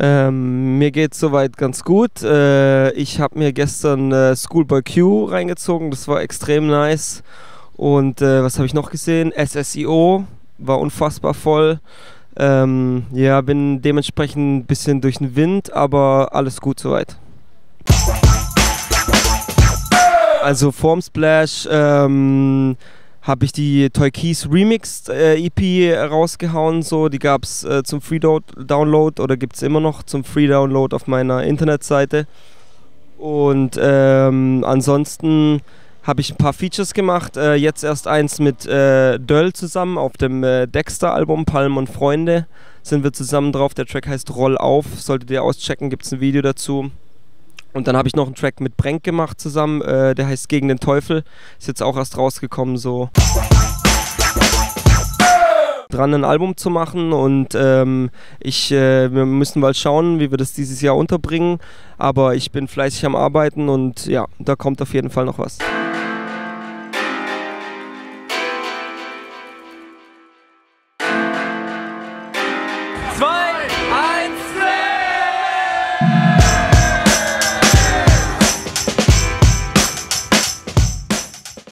Ähm, mir geht's soweit ganz gut. Äh, ich habe mir gestern äh, Schoolboy Q reingezogen, das war extrem nice. Und äh, was habe ich noch gesehen? SSIO war unfassbar voll. Ähm, ja, bin dementsprechend ein bisschen durch den Wind, aber alles gut soweit. Also vorm Splash ähm, habe ich die Toy Keys Remixed äh, EP rausgehauen. So, die gab es äh, zum Free Download oder gibt es immer noch zum Free Download auf meiner Internetseite. Und ähm, ansonsten habe ich ein paar Features gemacht. Äh, jetzt erst eins mit äh, Döll zusammen auf dem äh, Dexter-Album Palm und Freunde sind wir zusammen drauf. Der Track heißt Roll auf. Solltet ihr auschecken, gibt es ein Video dazu. Und dann habe ich noch einen Track mit Brenk gemacht zusammen, äh, der heißt Gegen den Teufel. Ist jetzt auch erst rausgekommen, so dran, ein Album zu machen und ähm, ich, äh, wir müssen mal schauen, wie wir das dieses Jahr unterbringen. Aber ich bin fleißig am Arbeiten und ja, da kommt auf jeden Fall noch was.